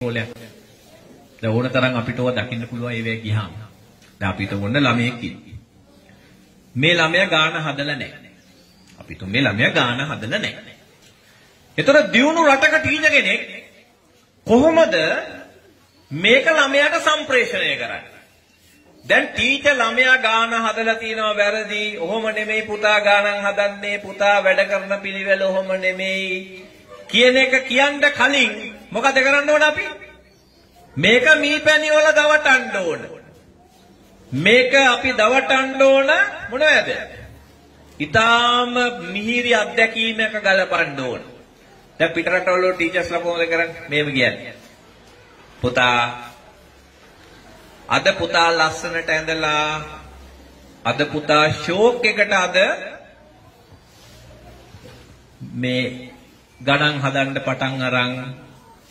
රෝලයක්. දැන් ඕන තරම් අපිට ඕවා දකින්න පුළුවන් ඒවැ ගියාම. දැන් අපිට වොන්න ළමයෙක් මේ ළමයා ගාන හදලා නැහැ. අපිට මේ ළමයා ගාන හදලා නැහැ. ඒතර දියුණු රටක ටීචර් කෙනෙක් කොහොමද මේක ළමයාට සම්ප්‍රේෂණය කරන්නේ? දැන් ටීචර් ළමයා ගාන හදලා තිනවා වැරදි. ඔහොම නෙමෙයි පුතා ගානන් හදන්නේ. පුතා වැඩ කරන පිළිවෙල ඔහොම නෙමෙයි. කියන එක කියන්න කලින් මොකද කරන්න ඕන අපි? මේක මීපැණි වල දවටන්න ඕන. මේක අපි දවටන්න ඕන මොනවද? ඊටාම මිහිරි අත්දැකීමක ගලපන්න ඕන. දැන් පිටරටවල ටීචර්ස්ලා කොහොමද කරන්නේ? මේව කියන්නේ. පුතා අද පුතා ලස්සනට ඇඳලා අද පුතා ෂෝක් එකට අද මේ ගණන් හදන්න පටන් අරන්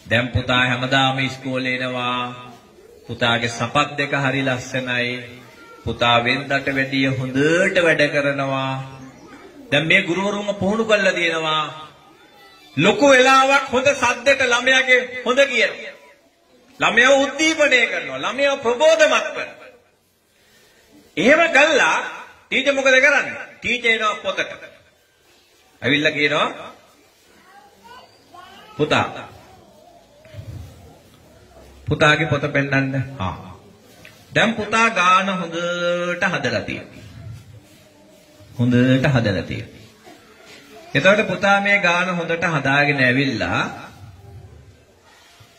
දැන් පුතා හැමදාම ඉස්කෝලේ එනවා පුතාගේ සපත් දෙක හරි ලස්සනයි පුතා වෙන්දට වැඩිය හොඳට වැඩ කරනවා දැන් මේ ගුරුවරුන්ව පුහුණු කරලා තියෙනවා ලොකු වෙලාවක් හොඳ සද්දෙට ළමයාගේ හොඳ කියනවා ළමයා උද්දීපනය කරනවා. ළමයා ප්‍රබෝධමත් කරනවා. එහෙම කළා ටීචර් මොකද කරන්නේ? ටීචර් එනවා පොතට. ඇවිල්ලා කියනවා පුතා පුතාගේ පොත පෙන්නන්න. ආ. දැන් පුතා ගාන හොඳට හදලා තියෙනවා. හොඳට හදලා තියෙනවා. එතකොට පුතා මේ ගාන හොඳට හදාගෙන ඇවිල්ලා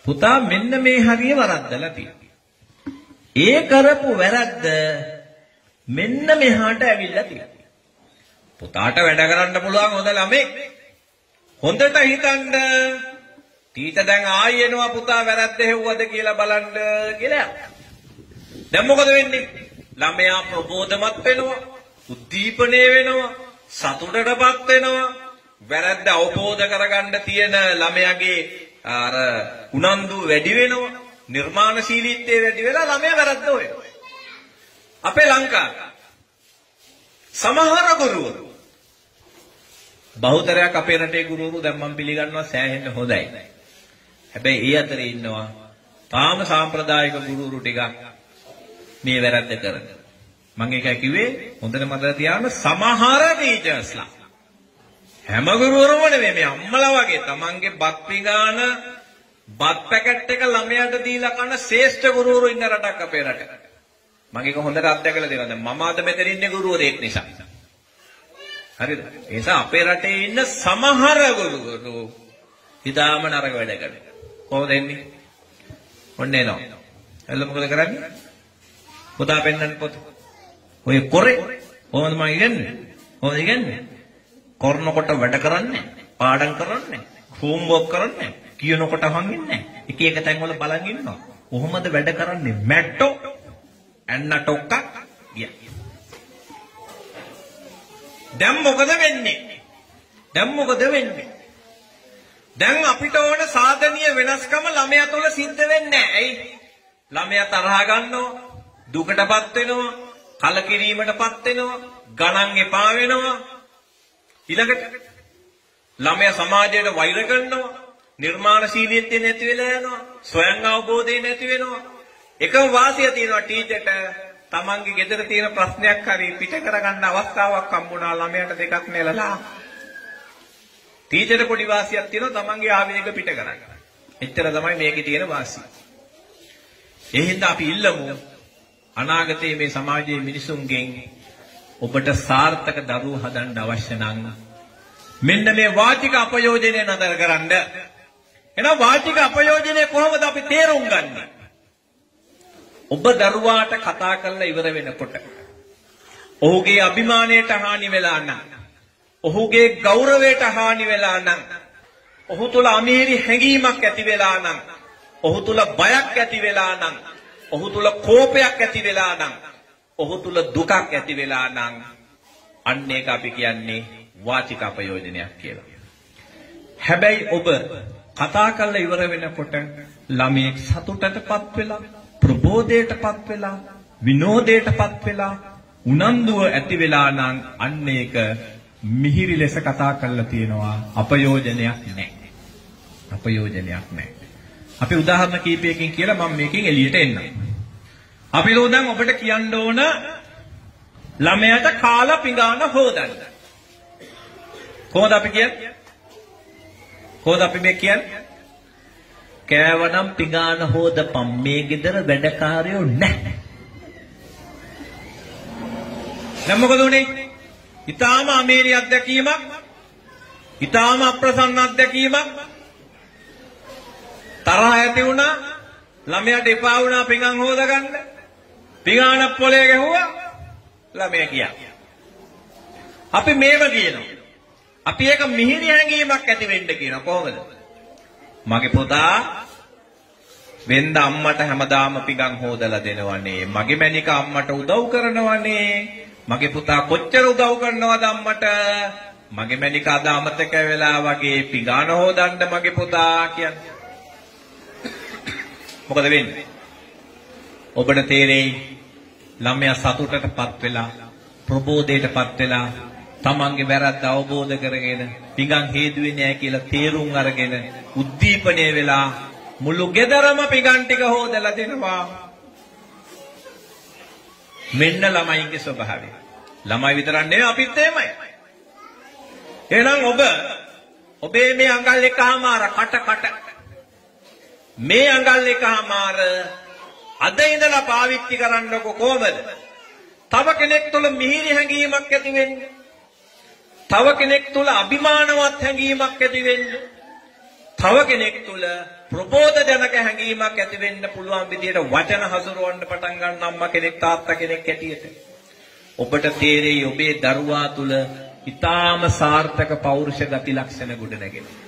පුතා මෙන්න මේ හරිය වරද්දලා තියෙනවා. ඒ කරපු වැරද්ද මෙන්න මෙහාට ඇවිල්ලා තියෙනවා. පුතාට වැඩ කරන්න පුළුවන් හොඳ ළමෙක්. හොඳට හිතන්න ටීචර් දැන් ආයෙ එනවා පුතා වැරද්ද හෙව්වද කියලා බලන්න කියලා. දැන් මොකද වෙන්නේ? ළමයා ප්‍රබෝධමත් වෙනවා, උද්දීපනය වෙනවා, සතුටටපත් වෙනවා. වැරද්ද අවබෝධ කරගන්න තියෙන ළමයාගේ අර උනන්දු වැඩි වෙනවා නිර්මාණශීලීත්වය වැඩි වෙලා ළමයා වැරද්ද හොයනවා අපේ ලංකාවේ සමහර ගුරුවරු බහුතරයක් අපේ රටේ ගුරුවරු දැන් මම පිළිගන්නවා සෑහෙන්න හොඳයි හැබැයි ඒ අතරේ ඉන්නවා තාම සාම්ප්‍රදායික ගුරුවරු ටිකක් මේ වැරද්ද කරන මම ඒකයි කිව්වේ හොඳට මතක තියාගන්න සමහර ටීචර්ස්ලා හැම ගුරුවරම නෙමෙයි මේ අම්මලා වගේ තමන්ගේ බත් පිඟාන බත් පැකට් එක ළමයාට දීලා කන ශ්‍රේෂ්ඨ ගුරුවරු ඉන්න රටක් අපේ රට. මම ඒක හොඳට අත්දැකලා දෙනවා. දැන් මම අද මෙතන ඉන්නේ ගුරුවරයෙක් නිසා. හරිද? ඒ නිසා අපේ රටේ ඉන්න සමහර ගුරුවරු හිතාම නරක වැඩ කරනවා. කොහොමද එන්නේ? ඔන්න එනවා. එළ මොකද කරන්නේ? පුතා පෙන්නන්න පොත. ඔය කොරේ කොහොමද මම ඉගන්නේ? කොහොමද ඉගන්නේ? කරනකොට වැඩ කරන්නේ පාඩම් කරන්නේ හෝම්වර්ක් කරන්නේ කියනකොට අහන්නේ එක එක තැන්වල බලන් ඉන්නවා කොහොමද වැඩ කරන්නේ මැට්ටෝ ඇන්න ටොක්ක ගියා දැන් මොකද වෙන්නේ දැන් මොකද වෙන්නේ දැන් අපිට ඕන සාධනීය වෙනස්කම ළමයා තුළ සිද්ධ වෙන්නේ නැහැ. ඇයි? ළමයා තරහ ගන්නවා, දුකටපත් වෙනවා, කලකිරීමටපත් වෙනවා, ගණන් එපා වෙනවා, ඊළඟට ළමයා සමාජයට වෛර කරනවා නිර්මාණශීලීත්වය නැති වෙලා යනවා ස්වයං අවබෝධය නැති වෙනවා එකම වාසිය තියෙනවා ටීචර්ට තමන්ගේ ගෙදර තියෙන ප්‍රශ්නයක් හරි පිට කරගන්න අවස්ථාවක් හම්බුණා ළමයාට දෙකක් නෙලලා ටීචර්ට පොඩි වාසියක් තියෙනවා තමන්ගේ ආවේග පිට කරගන්න. එච්චර තමයි මේකේ තියෙන වාසිය. ඒ හින්දා අපි ඉල්ලමු අනාගතයේ මේ සමාජයේ මිනිසුන්ගෙන් ඔබට සාර්ථක දරුවෝ හදන්න අවශ්‍ය නම් මෙන්න මේ වාචික අපයෝජනය නතර කරන්න. එහෙනම් වාචික අපයෝජනය කොහොමද අපි තේරුම් ගන්නේ? ඔබ දරුවාට කතා කරලා ඉවර වෙනකොට ඔහුගේ අභිමානයට හානි වෙලා නම් ඔහුගේ ගෞරවයට හානි වෙලා නම් ඔහු තුල අමීරි හැඟීමක් ඇති වෙලා නම් ඔහු තුල බයක් ඇති වෙලා නම් ඔහු තුල කෝපයක් ඇති වෙලා නම් ඔහු තුල දුකක් ඇති වෙලා නම් අන්න ඒක අපි කියන්නේ වාචික අපයෝජනයක් කියලා. හැබැයි ඔබ කතා කරලා ඉවර වෙනකොට ළමයෙක් සතුටටපත් වෙලා ප්‍රබෝධයටපත් වෙලා විනෝදයටපත් වෙලා උනන්දුව ඇති වෙලා නම් අන්න ඒක මිහිරි ලෙස කතා කරලා තියෙනවා අපයෝජනයක් නැහැ. අපයෝජනයක් නැහැ. අපි උදාහරණ කීපයකින් කියලා මම මේකෙන් එළියට එන්නම්. අපි දැන් ඔබට කියන්න ඕන ළමයාට කාලා පිඟාන හොදන්න. කොහොමද අපි කියන්නේ? කොහොමද අපි මේ කියන්නේ? කෑවනම් පිඟාන හොදපම් මේ ගෙදර වැඩකාරයෝ නැහැ. දැන් මොකද උනේ? ඊටාම අමේරි අත්දැකීමක්. ඊටාම අප්‍රසන්න අත්දැකීමක්. තරහ ඇති වුණා. ළමයාට එපා වුණා පිඟන් හොදගන්න. පිඟානක් පොලේ ගැහුවා. ළමයා ගියා. අපි මේව කියනවා. අපි ඒක මිහිරි හැඟීමක් ඇති වෙන්න කියනවා කොහොමද? මගේ පුතා වෙන්ද අම්මට හැමදාම පිඟන් හොදලා දෙනවනේ. මගේ මැනික අම්මට උදව් කරනවනේ. මගේ පුතා කොච්චර උදව් කරනවද අම්මට? මගේ මැනික අද අමතක වෙලා වගේ පිඟාන හොදන්න මගේ පුතා කියන්නේ. මොකද වෙන්නේ? ඔබට තේරෙයි ළමයා සතුටටපත් වෙලා ප්‍රබෝධයටපත් වෙලා තමන්ගේ වැරද්ද අවබෝධ කරගෙන පිඟන් හේදුවේ නෑ කියලා තේරුම් අරගෙන උද්දීපනය වෙලා මුළු ගෙදරම පිඟන් ටික හොදලා දෙනවා මෙන්න ළමයින්ගේ ස්වභාවය. ළමයි විතරක් නෙවෙයි අපිත් එහෙමයි. එහෙනම් ඔබ ඔබේ මේ අඟල් එකමාර කට කට. මේ අඟල් එකමාර අද ඉඳලා පාවිච්චි කරන්නකො කොහමද? තව කෙනෙක් තුළ මිහිරි හැඟීමක් ඇති වෙන්නේ. තව කෙනෙක් තුල අභිමානවත් හැඟීමක් ඇති වෙන්න. තව කෙනෙක් තුල ප්‍රබෝධජනක හැඟීමක් ඇති වෙන්න පුළුවන් විදියට වචන හසුරවන්න පටන් ගන්න අම්මා කෙනෙක් තාත්තා කෙනෙක් ඇටියට. ඔබට තේරෙයි ඔබේ දරුවා තුල ඊටාම සාර්ථක පෞරුෂ ගති ලක්ෂණ ගොඩ නැගෙනවා.